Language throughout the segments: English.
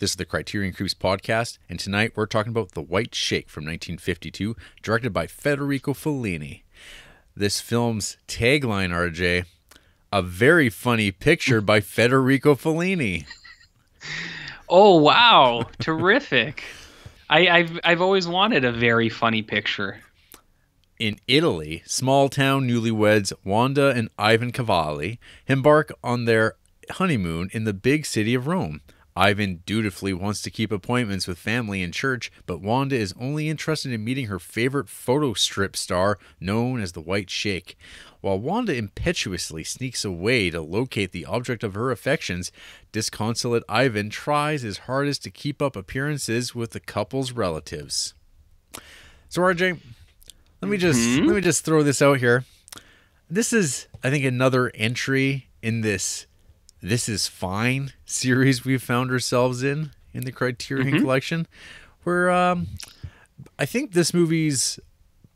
This is the Criterion Creeps podcast, and tonight we're talking about The White Sheik from 1952, directed by Federico Fellini. This film's tagline, RJ, a very funny picture by Federico Fellini. Oh wow, terrific! I, I've I've always wanted a very funny picture. In Italy, small town newlyweds Wanda and Ivan Cavalli embark on their honeymoon in the big city of Rome. Ivan dutifully wants to keep appointments with family and church, but Wanda is only interested in meeting her favorite photo strip star, known as the White Sheik. While Wanda impetuously sneaks away to locate the object of her affections, disconsolate Ivan tries his hardest to keep up appearances with the couple's relatives. So RJ, let me just Mhm. let me just throw this out here. This is I think another entry in this this is fine series we've found ourselves in in the Criterion Mhm. collection where um I think this movie's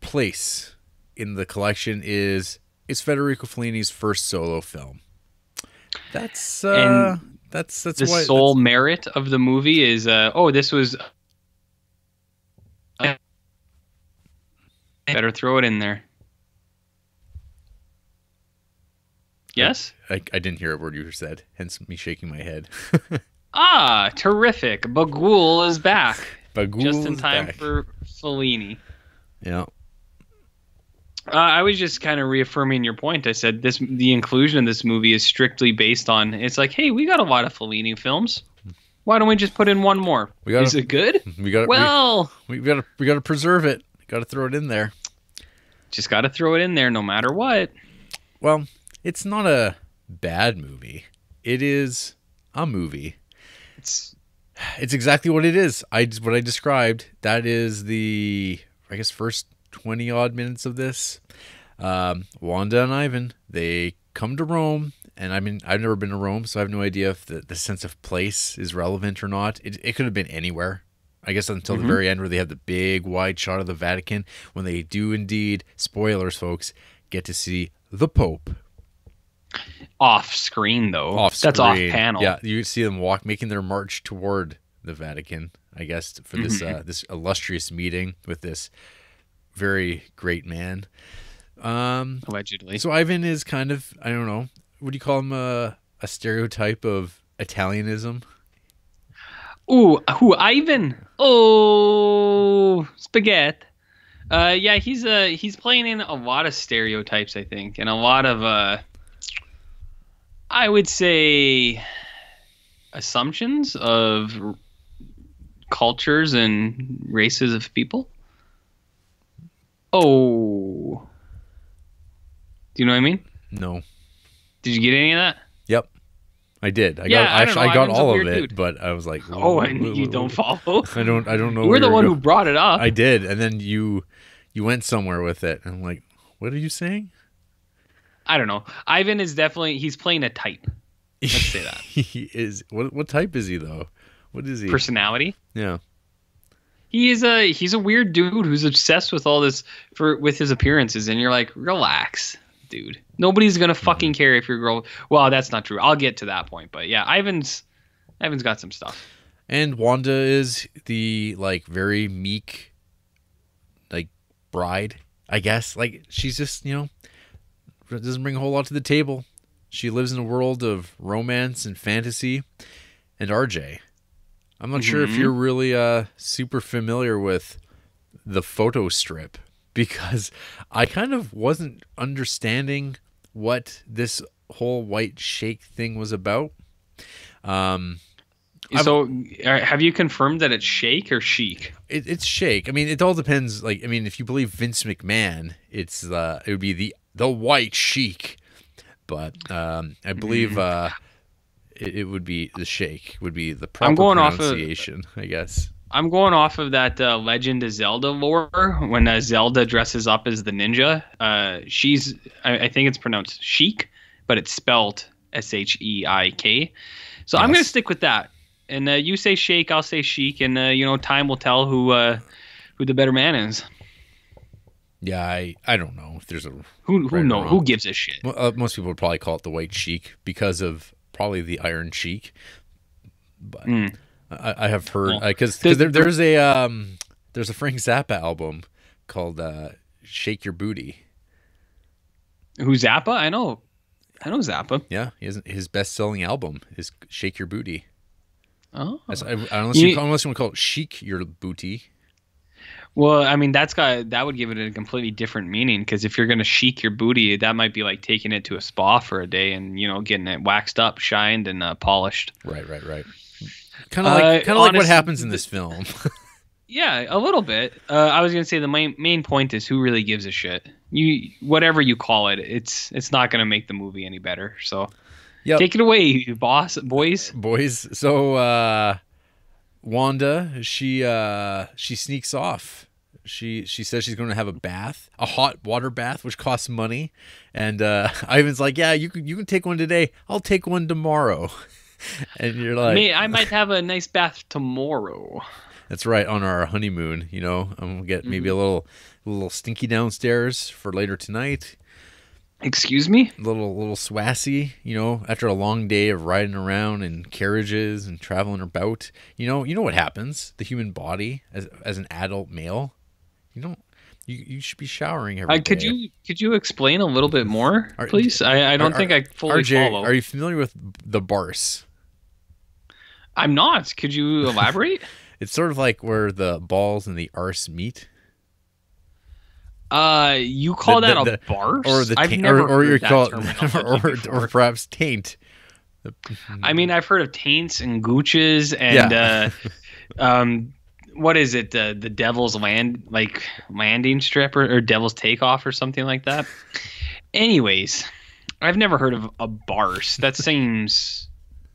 place in the collection is it's Federico Fellini's first solo film. That's uh that's that's the why sole merit of the movie is uh oh this was better throw it in there yes I, I didn't hear a word you said, hence me shaking my head. ah terrific bagul is back Bagul just in time back. for Fellini yeah. uh, I was just kind of reaffirming your point. I said this the inclusion of this movie is strictly based on it's like, hey, we got a lot of Fellini films. Why don't we just put in one more? We gotta- is it good? We got Well, we, we got to we got to preserve it. Got to throw it in there. just got to throw it in there no matter what. Well, it's not a bad movie. It is a movie. It's It's exactly what it is. I what I described. That is the I guess first twenty odd minutes of this. Um, Wanda and Ivan they come to Rome, and I mean I've never been to Rome, so I have no idea if the, the sense of place is relevant or not. It it could have been anywhere. I guess until Mhm. the very end where they have the big wide shot of the Vatican when they do indeed spoilers, folks, get to see the Pope off screen though. off screen. That's off panel. Yeah, you see them walk, making their march toward the Vatican. I guess for this Mm-hmm. uh, this illustrious meeting with this very great man. Um, Allegedly. so Ivan is kind of I don't know. Would you call him a a stereotype of Italianism? Ooh, who Ivan? Oh, spaghetti. Uh, yeah, he's uh he's playing in a lot of stereotypes, I think, and a lot of uh, I would say assumptions of r- cultures and races of people. Oh, do you know what I mean? No. Did you get any of that? Yep. I did. I Yeah, got I actually. I got Ivan's all of it, dude. but I was like, Oh, and you don't follow. I don't. I don't know. We're the one who brought it up. I did, and then you you went somewhere with it. And I'm like, what are you saying? I don't know. Ivan is definitely he's playing a type. Let's say that. he is. What what type is he though? What is he? Personality. yeah. He is a he's a weird dude who's obsessed with all this for with his appearances, and you're like, relax, dude. Nobody's gonna fucking mm-hmm. care if your girl. Well, that's not true. I'll get to that point, but yeah, Ivan's Ivan's got some stuff. And Wanda is the like very meek, like bride. I guess like she's just you know doesn't bring a whole lot to the table. She lives in a world of romance and fantasy. And RJ, I'm not sure if Mhm. you're really uh super familiar with the photo strip because I kind of wasn't understanding what this whole white shake thing was about. Um so, uh, have you confirmed that it's Shake or Chic? it, it's shake. I mean, it all depends. Like, I mean, if you believe Vince McMahon, it's uh, it would be the the white Sheik. But um, I believe Mm. uh, it, it would be the Sheik Would be the proper I'm going off of- pronunciation, I guess. I'm going off of that uh, Legend of Zelda lore when uh, Zelda dresses up as the ninja. Uh, she's, I, I think it's pronounced Sheik, but it's spelled S H E I K. So I'm gonna stick with that. And uh, you say Sheik, I'll say Sheik, and uh, you know time will tell who uh, who the better man is. Yeah, I I don't know if there's a Who who Right know who gives a shit? Well, uh, most people would probably call it the white chic because of probably the Iron Sheik. But Mm. I, I have heard Well, because the- there, there's a um there's a Frank Zappa album called uh, "Shake Your Booty." Who's Zappa? I know, I know Zappa. Yeah, has, his best selling album is "Shake Your Booty." Oh, That's, I, unless you, You- unless you want to call it "Chic Your Booty." Well, I mean that's got that would give it a completely different meaning because if you're gonna chic your booty, that might be like taking it to a spa for a day and you know getting it waxed up, shined, and uh, polished. Right, right, right. Kind of like Uh, kind of like what happens in this film. Yeah, a little bit. Uh, I was gonna say the main main point is who really gives a shit. You whatever you call it, it's it's not gonna make the movie any better. So Yep. take it away, boss boys. boys. So uh Wanda, she uh she sneaks off. She she says she's going to have a bath, a hot water bath, which costs money. And uh Ivan's like, "Yeah, you can you can take one today. I'll take one tomorrow." and you're like, May, I might have a nice bath tomorrow. "That's right on our honeymoon, you know. I'm going to get maybe a little a little stinky downstairs for later tonight." Excuse me. little little swassy, you know, after a long day of riding around in carriages and traveling about. You know, you know what happens. The human body as as an adult male, you don't you, you should be showering every Uh, could day. you could you explain a little bit more, Are- please? I, I don't are- think I fully RJ, follow. are you familiar with the barse? I'm not. Could you elaborate? It's sort of like where the balls and the arse meet. Uh, you call The- that the- a barse? Or the I've taint, never or, or you call it, or, or perhaps taint. I mean, I've heard of taints and gooches and Yeah. uh, um, what is it? The the Devil's Land like landing strip or, or Devil's Takeoff or something like that. Anyways, I've never heard of a barse. That seems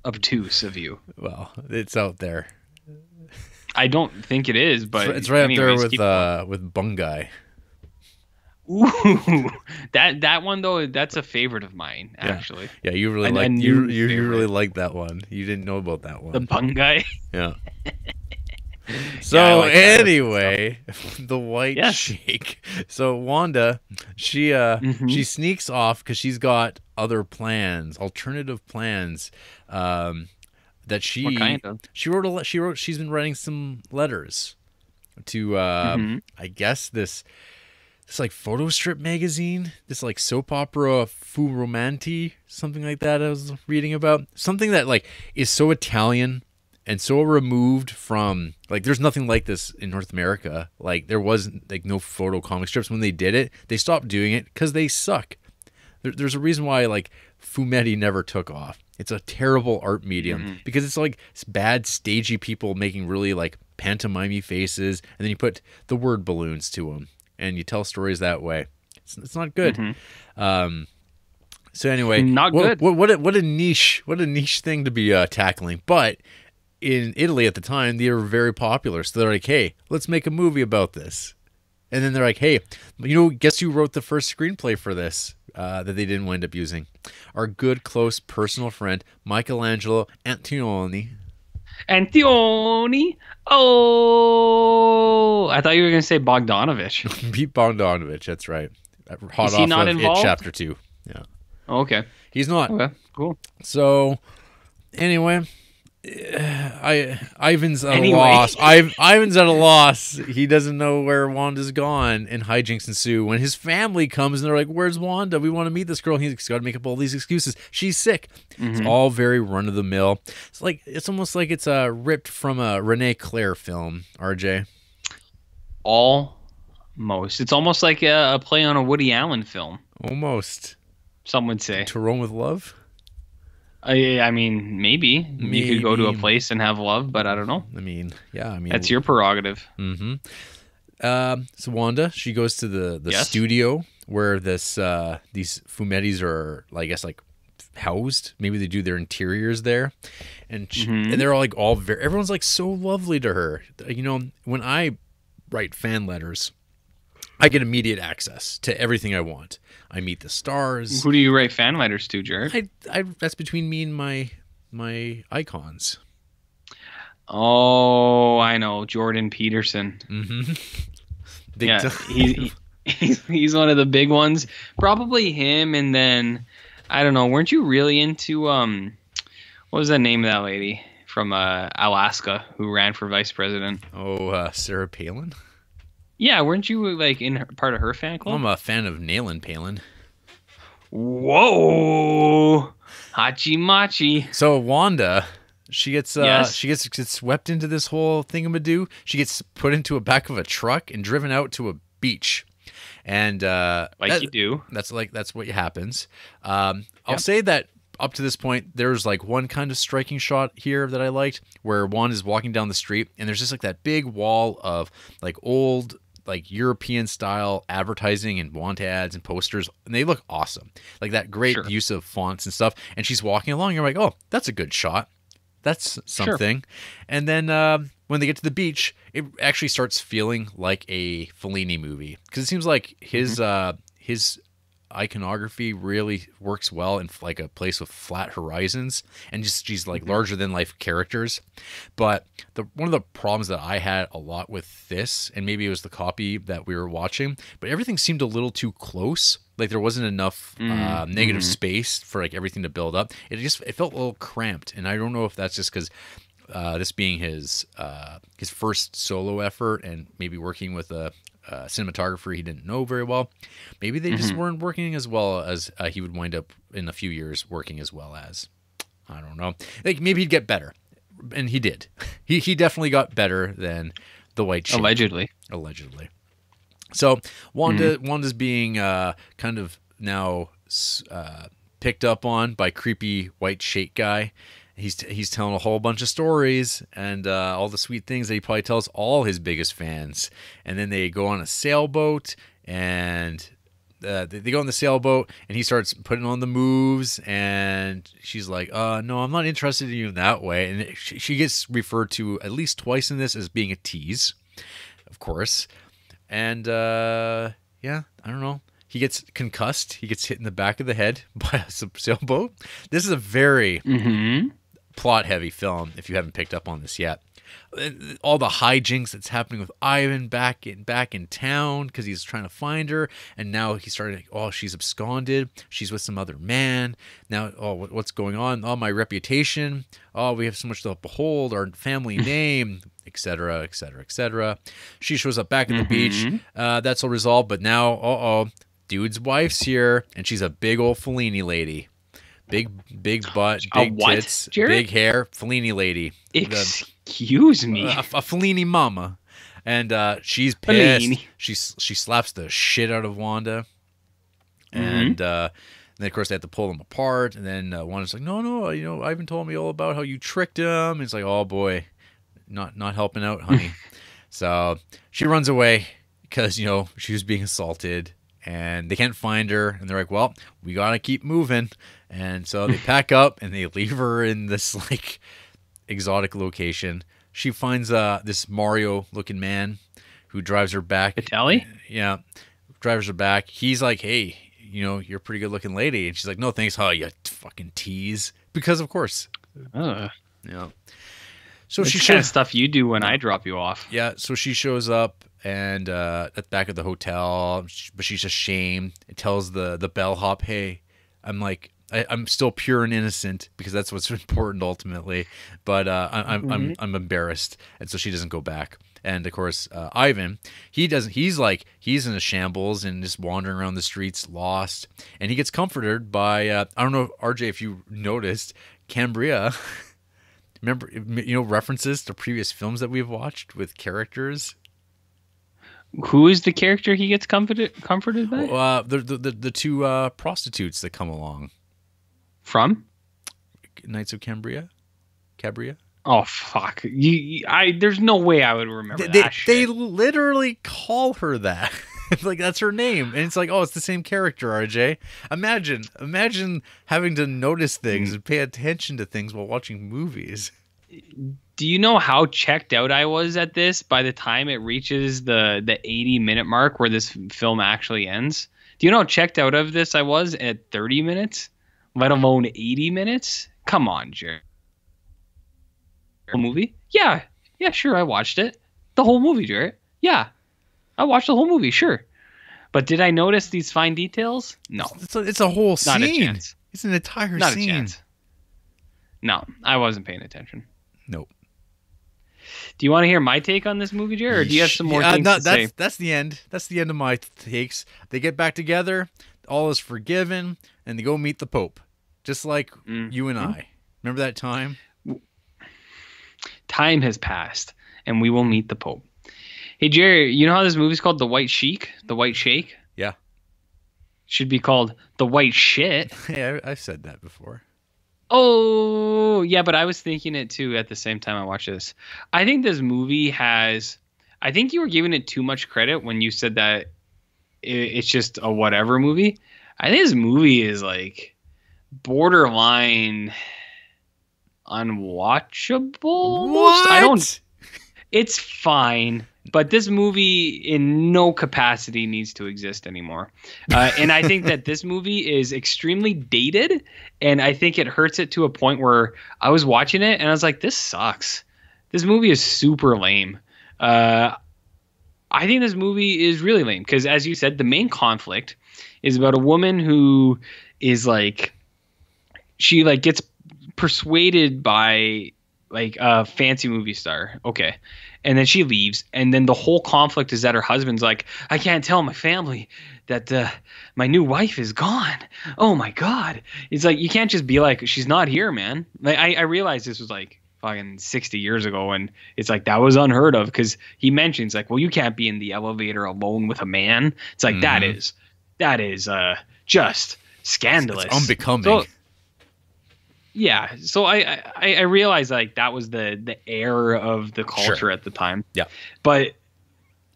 obtuse of you. Well, it's out there. I don't think it is, but It's, right up there with uh with Bungai. Ooh, that that one though, that's a favorite of mine Yeah. actually. Yeah, you really like you you, you really like that one. You didn't know about that one. The bung guy. Yeah. So I like anyway, the white Yes. shake. So Wanda, she uh Mhm. she sneaks off because she's got other plans, alternative plans. Um, that she kind of? she wrote a she wrote she's been writing some letters to uh Mhm. I guess this this like photo strip magazine, this like soap opera fu romanti, something like that I was reading about. Something that like is so Italian and so removed from like there's nothing like this in North America. Like there wasn't like no photo comic strips when they did it. They stopped doing it because they suck. There, there's a reason why like fumetti never took off. It's a terrible art medium mm-hmm. because it's like s- bad stagey people making really like pantomimey faces, and then you put the word balloons to them, and you tell stories that way. It's, it's not good. Um, so anyway, Not what, good. What, what a, what a niche what a niche thing to be uh, tackling, but in Italy at the time they were very popular. So they're like, hey, let's make a movie about this. And then they're like, hey, you know, guess who wrote the first screenplay for this uh, that they didn't wind up using? Our good, close, personal friend, Michelangelo Antonioni. Antioni. Oh, I thought you were gonna say Bogdanovich. Pete Bogdanovich, that's right. Hot Is he off not of involved? It Chapter 2. Yeah. okay. He's not. Okay. Cool. So, anyway, I Ivan's at Anyway. a loss. I, Ivan's at a loss. He doesn't know where Wanda's gone, and hijinks ensue. When his family comes and they're like, "Where's Wanda? We want to meet this girl." And he's got to make up all these excuses. She's sick. It's all very run of the mill. It's like it's almost like it's uh, ripped from a René Clair film. RJ. Almost. It's almost like a, a play on a Woody Allen film. Almost Some would say. to Rome with love. I, I mean, maybe. you could go to a place and have love, but I don't know. I mean, yeah. I mean, That's your prerogative. Mm-hmm. Um, so Wanda, she goes to the the Yes. studio where this uh, these fumettis are, I guess, like housed. Maybe they do their interiors there, and she, Mhm. and they're all like all very. Everyone's like so lovely to her. You know, when I write fan letters, I get immediate access to everything I want. I meet the stars. Who do you write fan letters to, Jarrett? I, I that's between me and my my icons. Oh, I know. Jordan Peterson. Mm-hmm. Yeah, time. he, he- he's, he's one of the big ones. Probably him, and then I don't know. Weren't you really into um, what was the name of that lady from uh, Alaska who ran for vice president. Oh, uh, Sarah Palin. Yeah, weren't you like in her, part of her fan club? I'm a fan of Nailing Palin. Whoa, hachi machi. So Wanda, she gets uh, Yes. she gets gets swept into this whole thingamadoo. She gets put into a back of a truck and driven out to a beach, and uh, Like that- you do. That's like that's what happens. Um, I'll say that up to this point, there's like one kind of striking shot here that I liked, where one is walking down the street, and there's just like that big wall of like old like European style advertising and want ads and posters, and they look awesome. Like that great Sure. use of fonts and stuff. And she's walking along, you're like, oh, that's a good shot. That's something. And then um when they get to the beach, it actually starts feeling like a Fellini movie because it seems like his uh, his iconography really works well in like a place with flat horizons and just she's like larger than life characters. But the one of the problems that I had a lot with this, and maybe it was the copy that we were watching, but everything seemed a little too close. Like there wasn't enough uh, negative space for like everything to build up. It just it felt a little cramped, and I don't know if that's just because uh, this being his uh, his first solo effort and maybe working with a, uh cinematographer he didn't know very well. Maybe they just weren't working as well as uh, he would wind up in a few years working as well as. I don't know. Like maybe he'd get better, and he did. He he definitely got better than the white Allegedly. allegedly. So Wanda Wanda's being uh, kind of now uh, picked up on by creepy white shake guy. He's he's telling a whole bunch of stories and uh, all the sweet things that he probably tells all his biggest fans. And then they go on a sailboat and. Uh, they, they go on the sailboat and he starts putting on the moves and she's like uh no i'm not interested in you in that way and she, she gets referred to at least twice in this as being a tease of course and uh, yeah, I don't know. He gets concussed. He gets hit in the back of the head by a sailboat. This is a very Mm-hmm. Plot heavy film. If you haven't picked up on this yet, all the hijinks that's happening with Ivan back in back in town because he's trying to find her, and now he's starting. Oh, she's absconded. She's with some other man. Now, oh, what's going on? Oh, my reputation. Oh, we have so much to behold. Our family name, etc., etc., etc. She shows up back at the beach. Uh, that's all resolved. But now, uh oh, dude's wife's here, and she's a big old Fellini lady. Big, big butt, big what, tits, Jarrett? big hair, Fellini lady. The- Excuse me. a, a Fellini mama, and uh, she's pissed. Fellini. She she slaps the shit out of Wanda, Mm-hmm. and uh, then of course they have to pull them apart. And then uh, Wanda's like, "No, no, you know, Ivan told me all about how you tricked him." And it's like, "Oh boy, not not helping out, honey." so she runs away because you know she was being assaulted. And they can't find her, and they're like, "Well, we gotta keep moving." And so they pack up and they leave her in this like exotic location. She finds uh this Mario looking man who drives her back. Vitelli? Yeah, drives her back. He's like, "Hey, you know, you're a pretty good looking lady," and she's like, "No, thanks, huh? You fucking tease." Because of course, Ugh. yeah. So she kind of stuff you do when I drop you off. yeah. So she shows up and uh, at the back of the hotel, but she's ashamed. It tells the the bellhop, "Hey, I'm like." I, I'm still pure and innocent because that's what's important ultimately, but uh, I, I'm, I'm I'm embarrassed, and so she doesn't go back. And of course, uh, Ivan, he doesn't. He's like he's in a shambles and just wandering around the streets, lost. And he gets comforted by uh, I don't know, RJ, if you noticed, Cabiria. Remember, you know, references to previous films that we've watched with characters. Who is the character he gets comforted comforted by? Uh, the, the the the two uh, prostitutes that come along, From? Nights of Cabiria, Cabria. Oh fuck! You, you- I. There's no way I would remember They, that. they, they literally call her that. like that's her name, and it's like, oh, it's the same character, RJ. Imagine, imagine having to notice things and pay attention to things while watching movies. Do you know how checked out I was at this by the time it reaches the the 80 minute mark where this film actually ends? Do you know how checked out of this I was at 30 minutes, let alone 80 minutes? Come on, Jarrett. Whole movie? Yeah, yeah, sure. I watched it. The whole movie, Jarrett. Yeah, I watched the whole movie. Sure, but did I notice these fine details? No, It's a, it's a whole not a scene. chance. It's an entire Not scene. a chance. No, I wasn't paying attention. Nope. Do you want to hear my take on this movie, Jarrett, or do you have some more Yeah, things no, to that's say? that's the end. That's the end of my takes. They get back together, all is forgiven, and they go meet the Pope, just like Mm. you and I. Remember that time? Time has passed, and we will meet the Pope. Hey, Jerry, you know how this movie's called The White Sheik? The White Shake? Yeah. Should be called The White Shit. Yeah, I've said that before. Oh, yeah, but I was thinking it too at the same time I watched this. I think this movie has. I think you were giving it too much credit when you said that it's just a whatever movie. I think this movie is like borderline unwatchable. What? I don't. It's fine, but this movie in no capacity needs to exist anymore. Uh, and I think that this movie is extremely dated, and I think it hurts it to a point where I was watching it and I was like, "This sucks. This movie is super lame." Uh, I think this movie is really lame because, as you said, the main conflict is about a woman who is like, she like gets persuaded by like a fancy movie star. Okay. And then she leaves, and then the whole conflict is that her husband's like, I can't tell my family that uh, my new wife is gone. Oh my god! It's like you can't just be like, she's not here, man. Like I, I realized this was like fucking sixty years ago, and it's like that was unheard of because he mentions like, well, you can't be in the elevator alone with a man. It's like that Mhm. is that is uh just scandalous. It's unbecoming. So- yeah so I, I i realized like that was the the air of the culture Sure. at the time Yeah. but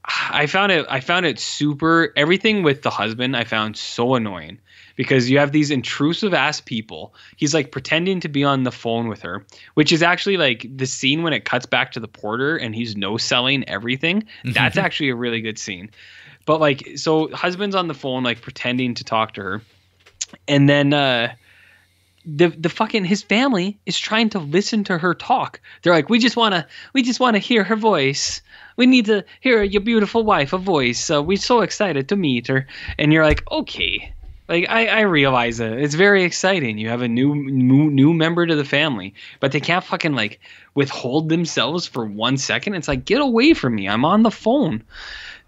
i found it i found it super everything with the husband i found so annoying because you have these intrusive ass people he's like pretending to be on the phone with her which is actually like the scene when it cuts back to the porter and he's no selling everything that's actually a really good scene but like so husband's on the phone like pretending to talk to her and then uh the the fucking his family is trying to listen to her talk. They're like, we just wanna we just wanna hear her voice. We need to hear your beautiful wife a voice. Uh, we're so excited to meet her. And you're like, okay. Like I, I realize that it's very exciting. You have a new, new new member to the family, but they can't fucking like withhold themselves for one second. It's like get away from me. I'm on the phone.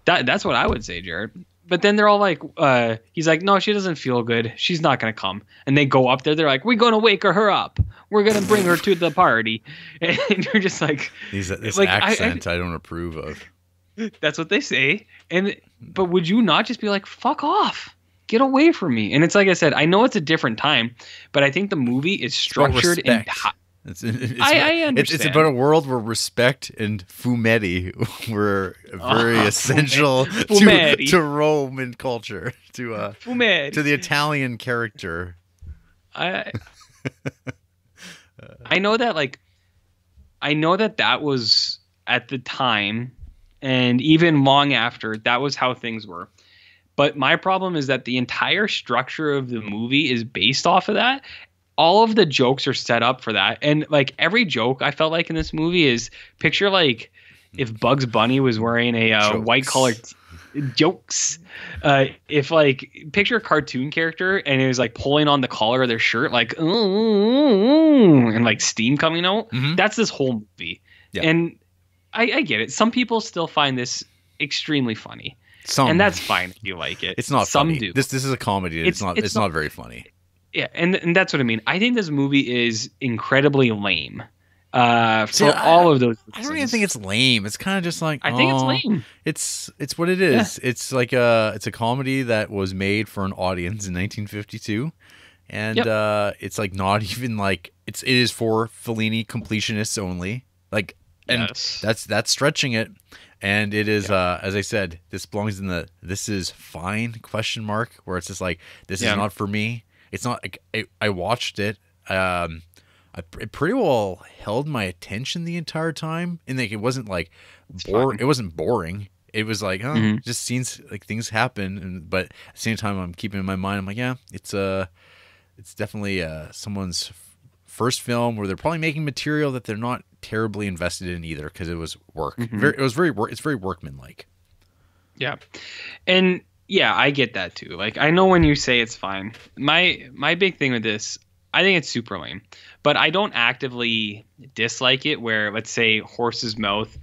That that's what I would say, Jarrett. But then they're all like, uh, he's like, no, she doesn't feel good. She's not gonna come. And they go up there. They're like, we're gonna wake her up. We're gonna bring her to the party. And you're just like, These, this Like, I- I- accent I, don't approve of. that's what they say. And but would you not just be like, fuck off, get away from me? And it's like I said, I know it's a different time, but I think the movie is structured in. It's, it's, I- I It's, it's about a world where respect and fumetti were very Ah, essential to, fumetti. to Roman culture, to uh, Fumed. to the Italian character. I I know that like I know that that was at the time and even long after that was how things were. But my problem is that the entire structure of the movie is based off of that. All of the jokes are set up for that. And like every joke I felt like in this movie is picture like if Bugs Bunny was wearing a uh, white collar jokes. Uh, if like picture a cartoon character and it was like pulling on the collar of their shirt, like "Ooh, ooh, ooh," and like steam coming out. Mhm. That's this whole movie. Yeah. And I, I get it. Some people still find this extremely funny, Some, and that's fine if you like it. it's not Some funny. do. This this is a comedy. It's, It's- not. it's It's, not- not, very funny. yeah, and and that's what I mean. I think this movie is incredibly lame. Uh, for See, I- all of those. I don't even think it's lame. It's kind of just like I think oh, it's lame. It's it's what it is. It's like a it's a comedy that was made for an audience in 1952, and Yep. uh, it's like not even like it's it is for Fellini completionists only. Like, and Yes. that's that's stretching it. And it is, uh, as I said, this belongs in the "this is fine" question mark, where it's just like this Yeah. is not for me. It's not. Like, I, I watched it. Um, I it pretty well held my attention the entire time, and like it wasn't like bore. It wasn't boring. It was like, oh, Mhm. just scenes like things happen, and but at the same time, I'm keeping in my mind. I'm like, yeah, it's uh, it's definitely uh someone's first film where they're probably making material that they're not terribly invested in either because it was work. Mhm. Very, it was very work. It's very workmanlike. Yeah. And yeah, I get that too. Like I know when you say it's fine. My my big thing with this, I think it's super lame. But I don't actively dislike it. Where let's say Horse's Mouth,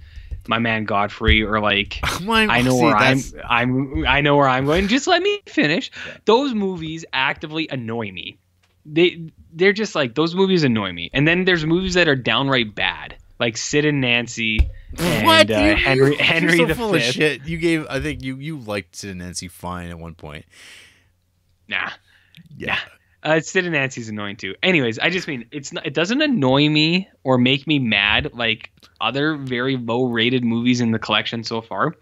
my man Godfrey, or like I know see, where I'm. I'm. I know where I'm going. Just let me finish. Those movies actively annoy me. They they're just like those movies annoy me. And then there's movies that are downright bad, like Sid and Nancy. And, what? Uh, You- Henry Henry so the full of Fifth. shit. You gave. I think you you liked Sid and Nancy fine at one point. Nah. Yeah. Uh, Sid and Nancy's annoying too. Anyways, I just mean it's not. It doesn't annoy me or make me mad like other very low-rated movies in the collection so far.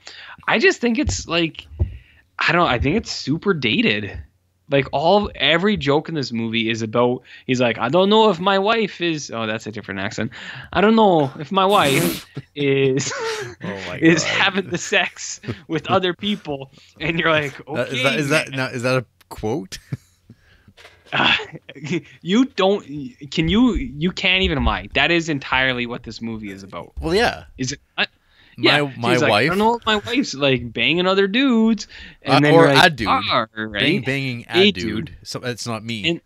I just think it's like I don't. I think it's super dated. Like all every joke in this movie is about. He's like, I don't know if my wife is. Oh, that's a different accent. I don't know if my wife is Oh my is having the sex with other people, and you're like, okay, is that is that now, is that a quote? Uh, you don't can you you can't even lie that is entirely what this movie is about Well, yeah. is it yeah, my she's like, wife i don't know if my wife's like banging other dudes and Uh, then or like, a dude. Right? bang banging A dude. dude. So that's not me. And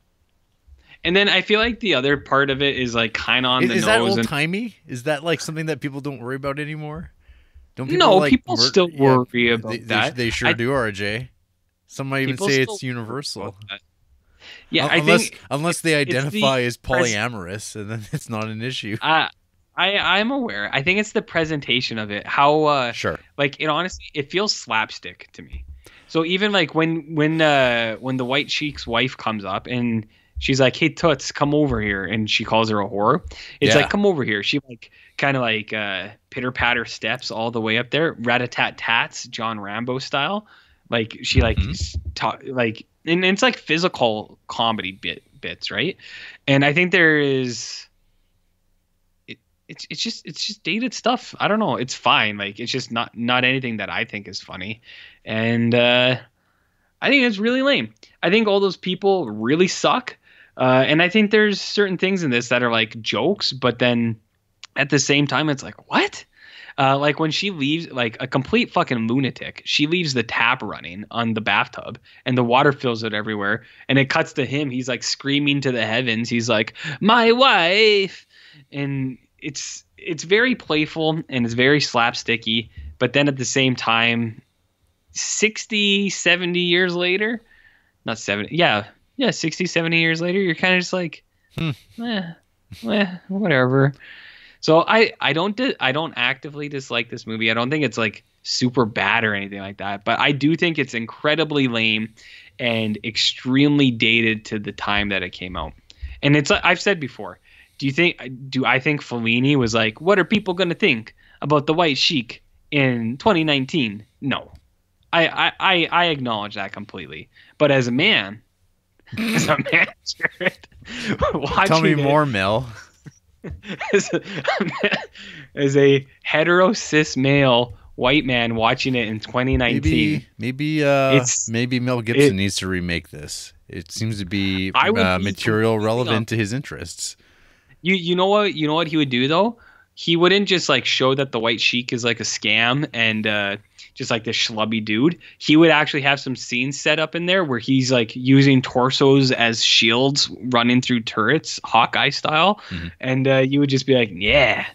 and then i feel like the other part of it is like kind of on is the is that nose old and timey? Is that like something that people don't worry about anymore? Don't No, like, people still worry about they, that. They, sure I- do, RJ. Some might even say it's universal. yeah Un- i unless think unless they it's the identify as polyamorous, and then it's not an issue. uh, I, I'm aware. I think it's the presentation of it. How uh, Sure. like it honestly it feels slapstick to me so even like when when uh when the white sheik's wife comes up and she's like hey toots come over here and she calls her a whore it's Yeah. like come over here she like kind of like uh pitter patter steps all the way up there rat-a-tat tats john rambo style like she like Mhm. s- ta- like and it's like physical comedy bit bits right and i think there is it's it's just it's just dated stuff. I don't know. It's fine. Like it's just not not anything that I think is funny, and uh, I think it's really lame. I think all those people really suck, uh, and I think there's certain things in this that are like jokes, but then at the same time, it's like what? Uh, like when she leaves, like a complete fucking lunatic, she leaves the tap running on the bathtub and the water fills it everywhere. And it cuts to him. He's like screaming to the heavens. He's like, My wife. And it's it's very playful and it's very slapsticky. But then at the same time, 60, 70 years later, not 70, yeah, yeah, 60, 70 years later, you're kind of just like, Hmm. eh, eh, whatever. So I I don't di- I don't actively dislike this movie. I don't think it's like super bad or anything like that, but I do think it's incredibly lame and extremely dated to the time that it came out. And it's I've said before. Do you think do I think Fellini was like what are people going to think about the white chic in 2019? No. I I I, I acknowledge that completely. But as a man, as a man, Jarrett, watching Tell me it- more, Mel. as a, as a hetero cis male white man watching it in 2019. Maybe maybe uh It's- maybe Mel Gibson it- needs to remake this. It seems to be uh, material relevant to his interests. You you know what you know what he would do though? He wouldn't just like show that the white sheik is like a scam and uh, just like this schlubby dude. He would actually have some scenes set up in there where he's like using torsos as shields running through turrets, Hawkeye style, Mhm. and uh, you would just be like, yeah.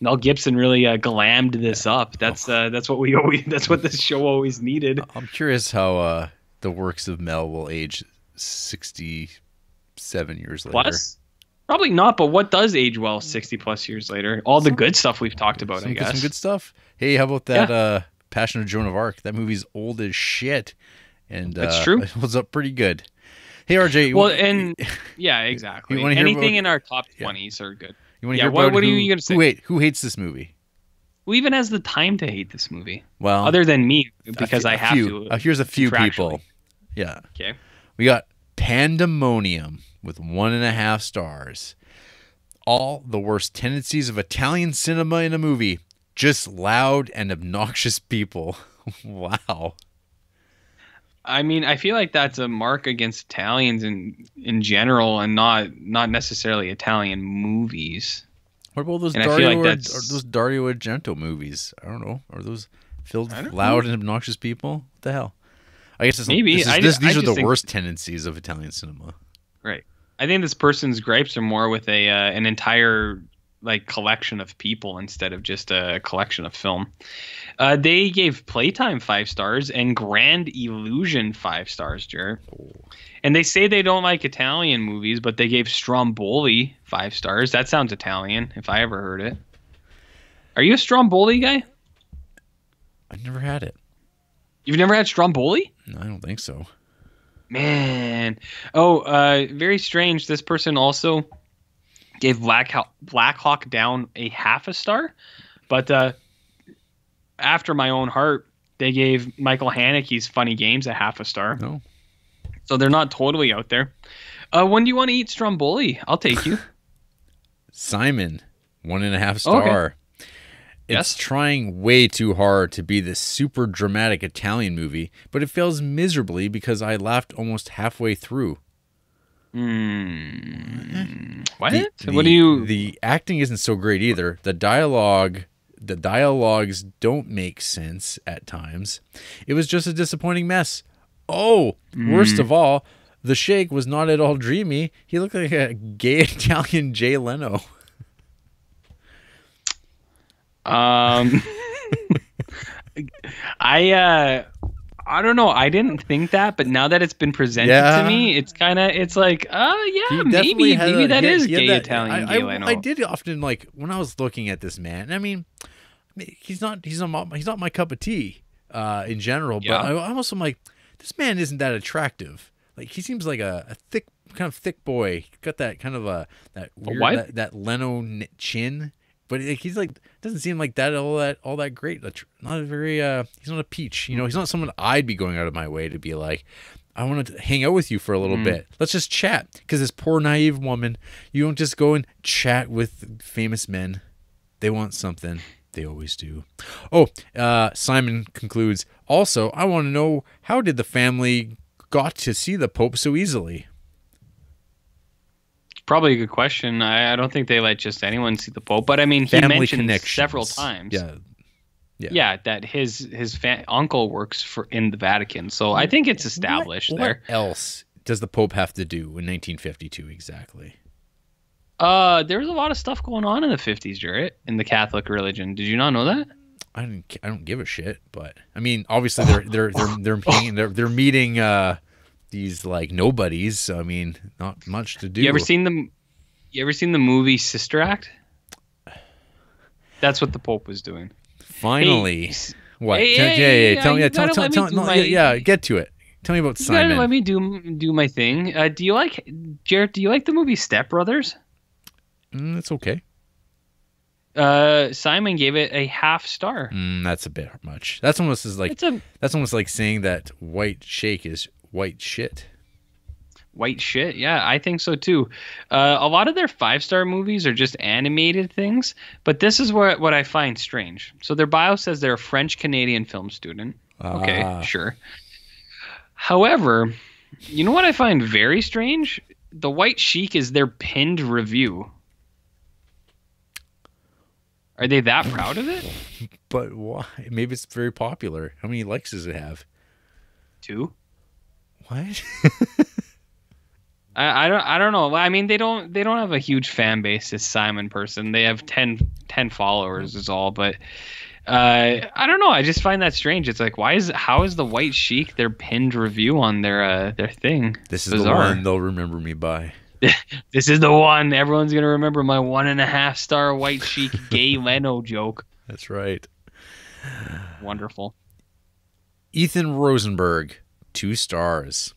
Mel Gibson really uh, glammed this up. That's uh, that's what we always that's what this show always needed. I'm curious how uh, the works of Mel will age 67 years later. Plus, probably not. But what does age well sixty plus years later? All the good stuff we've talked about, some, I guess. some good stuff. Hey, how about that uh, Passion of Joan of Arc? That movie's old as shit, and That's uh, true. It holds up pretty good. Hey, RJ, Well, want- and yeah, exactly. Anything about- in our top Yeah. twenties are good. you want to yeah, hear what- what are who, you gonna say? Who, who hates this movie? Who even has the time to hate this movie, Well, other than me, because few- I have few. to. Uh, here's a few people. Yeah, Okay. we got Pandemonium with one and a half stars. All the worst tendencies of Italian cinema in a movie. Just loud and obnoxious people. wow. I mean, I feel like that's a mark against Italians in in general, and not not necessarily Italian movies. What about those And I Dario, like are those Dario Argento movies? I don't know. Are those filled with loud and obnoxious people? What the hell? I guess it's, Maybe. This is, I this, ju- these I are the worst tendencies of Italian cinema. Right. I think this person's gripes are more with a uh, an entire like collection of people instead of just a collection of film. Uh, they gave Playtime five stars and Grand Illusion five stars, Jarrett. And they say they don't like Italian movies, but they gave Stromboli five stars. That sounds Italian, if I ever heard it. Are you a Stromboli guy? I've never had it. You've never had Stromboli? No, I don't think so. Man. Oh, uh, very strange. This person also gave Black Hawk, Black Hawk Down a half a star, but uh, after my own heart, they gave Michael Haneke's Funny Games a half a star. No. So they're not totally out there. Uh, when do you want to eat Stromboli? I'll take you. Simon, one and a half star. It's Yes. trying way too hard to be this super dramatic Italian movie, but it fails miserably because I laughed almost halfway through. Hmm. What? The- what do you? The acting isn't so great either. The dialogue, the dialogues don't make sense at times. It was just a disappointing mess. Oh, worst Hmm. of all, the Sheik was not at all dreamy. He looked like a gay Italian Jay Leno. Um, I uh, I don't know. I didn't think that, but now that it's been presented Yeah. to me, it's kind of it's like, oh He yeah, maybe maybe a- that had- is gay that- Italian I, gay I, I did often like when I was looking at this man. I mean, mean, he's not he's not my, he's not my cup of tea uh, in general. Yeah. But I, I also am like, this man isn't that attractive. Like he seems like a, a thick kind of thick boy. Got that kind of a that weird, what? that, that Leno chin. But like, he's like doesn't seem like that all that all that great. Not a very uh he's not a peach. You know, he's not someone I'd be going out of my way to be like. I want to hang out with you for a little bit. Let's just chat. Because this poor naive woman, you don't just go and chat with famous men. They want something. They always do. Oh, uh, Simon concludes. Also, I want to know how did the family got to see the Pope so easily? Probably a good question. I, I don't think they let just anyone see the Pope, but I mean, he Family mentioned several times. Yeah, Yeah. yeah, that his his fa- uncle works for in the Vatican, so I think it's established what, there. What else does the Pope have to do in 1952 exactly? Uh, there was a lot of stuff going on in the fifties, Jarrett, in the Catholic religion. Did you not know that? I don't. I don't give a shit. But I mean, obviously they're they're they're they're hanging, they're, they're meeting uh, these like nobodies. So I mean, not much to do. You ever seen the You ever seen the movie Sister Act? That's what the Pope was doing. Finally, Hey, what? hey, yeah, yeah, hey, yeah. Tell me. Yeah, tell, tell, me tell, no, my- yeah, get to it. Tell me about You gotta Simon. let me do do my thing. Uh, do you like Jarrett? Do you like the movie Step Brothers? Mm, it's okay. Uh, Simon gave it a half star. Mm, that's a bit much. That's almost as like a that's almost like saying that white shake is white shit. white shit. Yeah, I think so too. Uh, a lot of their five star movies are just animated things, but this is what what I find strange. So their bio says they're a French Canadian film student. Okay, Ah. sure. However, you know what I find very strange? The White Sheik is their pinned review. Are they that proud of it? But why? Maybe it's very popular. How many likes does it have? Two. What? I, I don't I don't know. I mean they don't they don't have a huge fan base this Simon person. They have 10, 10 followers is all, but uh, I don't know. I just find that strange. It's like why is how is the White Sheik their pinned review on their uh, their thing? this is Bizarre. the one they'll remember me by. This is the one everyone's gonna remember my one and a half star White Sheik gay Leno joke. That's right. Wonderful. Ethan Rosenberg, two stars.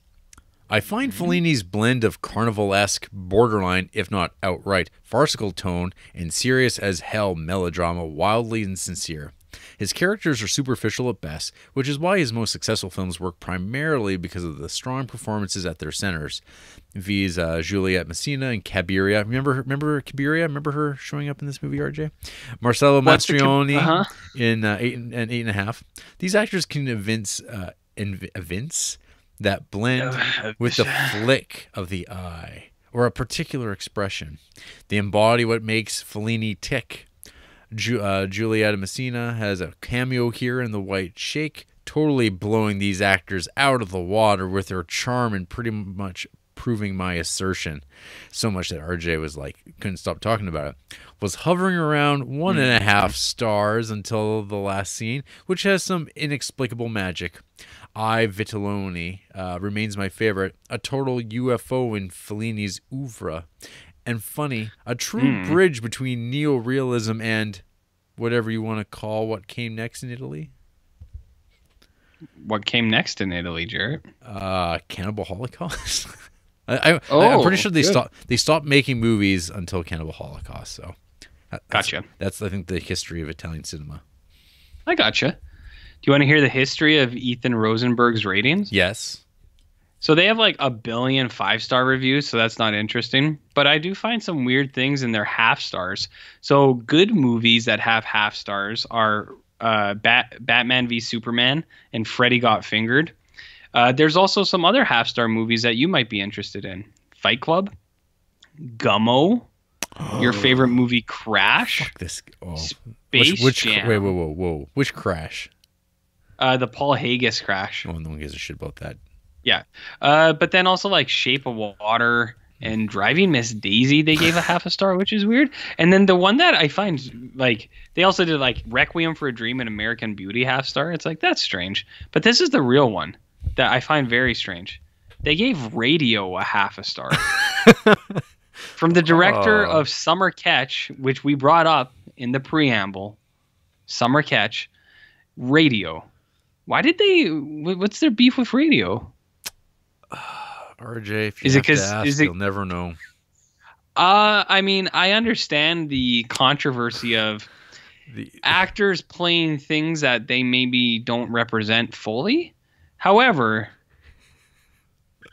I find Fellini's blend of carnival-esque, borderline, if not outright, farcical tone and serious as hell melodrama wildly insincere. His characters are superficial at best, which is why his most successful films work primarily because of the strong performances at their centers. V's uh, Juliette Masina and Cabiria. Remember, remember Cabiria? Remember her showing up in this movie, RJ? Marcello What's Mastroianni uh-huh. in uh, eight and, and eight and a half. These actors can evince, evince that blend with the flick of the eye or a particular expression. They embody what makes Fellini tick. Ju- uh, Masina has a cameo here in The White Sheik, totally blowing these actors out of the water with her charm and pretty much proving my assertion so much that RJ was like couldn't stop talking about it. Was hovering around one and a half stars until the last scene, which has some inexplicable magic. I Vitelloni uh, remains my favorite, a total UFO in Fellini's oeuvre, and funny, a true bridge between neo-realism and whatever you want to call what came next in Italy. What came next in Italy, Jarrett? Uh, Cannibal Holocaust. I, I, I'm Oh, pretty sure they good. stopped. They stopped making movies until Cannibal Holocaust. So, that's, Gotcha. That's I think the history of Italian cinema. I gotcha. Do you want to hear the history of Ethan Rosenberg's ratings? Yes. So they have like a billion five star reviews, so that's not interesting. But I do find some weird things in their half stars. So good movies that have half stars are uh, Bat- Batman v Superman and Freddy Got Fingered. Uh, there's also some other half star movies that you might be interested in Fight Club, Gummo, your favorite movie Crash, Fuck this. Oh. Space which, which Jam, wait, whoa, whoa, whoa. Which crash? uh, the Paul Haggis Crash. Oh, no one gives a shit about that. Yeah. Uh, but then also like Shape of Water and Driving Miss Daisy, they gave a half a star, which is weird. And then the one that I find like they also did like Requiem for a Dream and American Beauty half star. It's like that's strange. But this is the real one that I find very strange. They gave Radio a half a star. From the director Oh. of Summer Catch, which we brought up in the preamble. Summer Catch, Radio. Why did they? What's their beef with Radio? RJ, if you Is it have to 'cause- ask, is it- you'll never know. Uh, I mean, I understand the controversy of The, actors playing things that they maybe don't represent fully. However,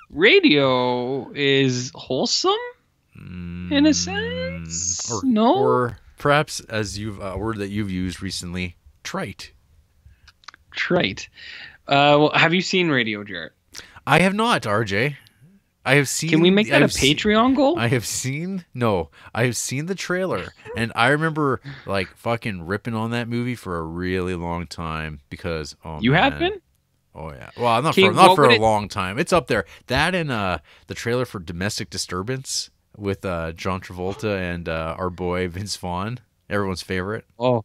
radio is wholesome in a sense. Mm, or, no, or perhaps as you've a word that you've used recently, trite. trite. Uh, well, have you seen Radio, Jarrett? I have not, RJ. I have seen. Can we make that a I've se- Patreon goal? I have seen no, I have seen the trailer, and I remember like fucking ripping on that movie for a really long time because oh, you have been? Oh yeah, well not Can- for not for a it- long time. It's up there. That and uh the trailer for Domestic Disturbance with uh John Travolta and uh, our boy Vince Vaughn, everyone's favorite. Oh,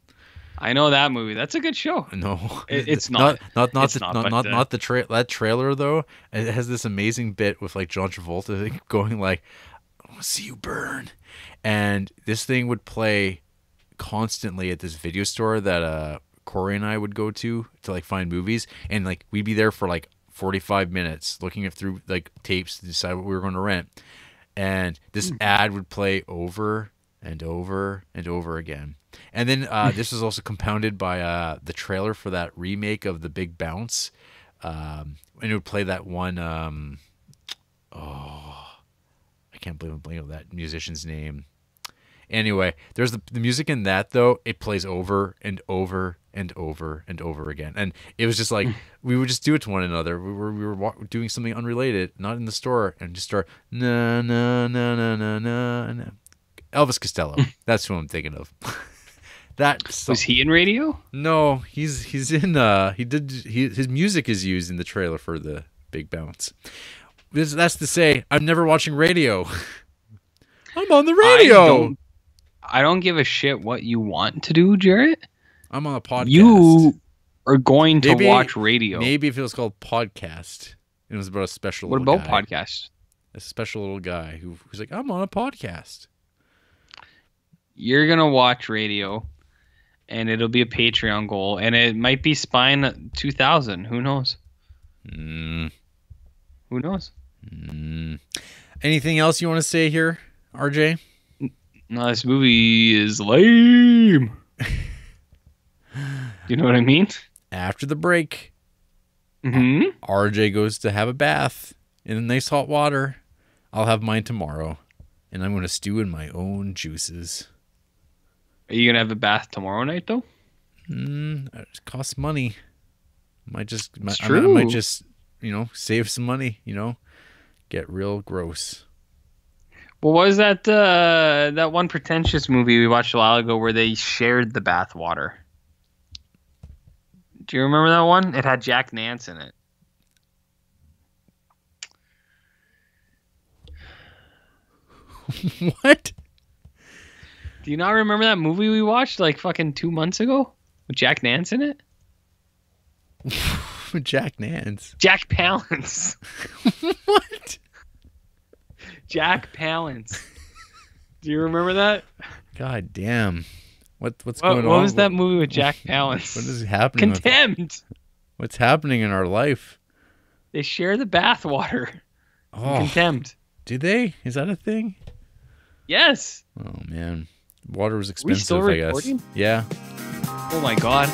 I know that movie. That's a good show. No, It- it's not not. not not the, not, not not, uh, not the tra- that trailer though. It has this amazing bit with like John Travolta going like, "I want to see you burn," and this thing would play constantly at this video store that uh Corey and I would go to to like find movies, and like we'd be there for like forty five minutes looking at through like tapes to decide what we were going to rent, and this Hmm. ad would play over and over and over again. And then uh, this was also compounded by uh, the trailer for that remake of The Big Bounce, um, and it would play that one. Um, oh, I can't believe I'm blanking on that musician's name. Anyway, there's the, the music in that though. It plays over and over and over and over again, and it was just like we would just do it to one another. We were we were wa- doing something unrelated, not in the store, and just start na na na na na na. na. Elvis Costello. That's who I'm thinking of. that song. Was he in Radio? No, he's he's in. Uh, he did. He, his music is used in the trailer for the Big Bounce. This, that's to say, I'm never watching radio. I'm on the I radio. I don't give a shit what you want to do, Jarrett. I'm on a podcast. You are going to Maybe- watch radio. maybe if it was called podcast, it was about a special. what little about guy, podcasts? A special little guy who who's like, I'm on a podcast. You're gonna watch radio, and it'll be a Patreon goal, and it might be Spine 2000. Who knows? Mm, Who knows? mm. Anything else you want to say here, RJ? No, this movie is lame. you know what I mean? After the break, hmm RJ goes to have a bath in nice hot water. I'll have mine tomorrow, and I'm going to stew in my own juices. Are you gonna have a bath tomorrow night though? Mm, it costs money. Might just, might, It's I, might, I might just, you know, save some money. You know, get real gross. Well, what was that uh, that one pretentious movie we watched a while ago where they shared the bath water? Do you remember that one? It had Jack Nance in it. what? Do you not remember that movie we watched like fucking two months ago with Jack Nance in it? Jack Nance. Jack Palance. what? Jack Palance. Do you remember that? God damn. What what's What, going what on? What was that movie with Jack Palance? What is happening? with- Contempt. what's happening in our life? They share the bathwater. Oh, Contempt. do they? Is that a thing? Yes. Oh man, water was we expensive. I guess. Yeah. Oh my god.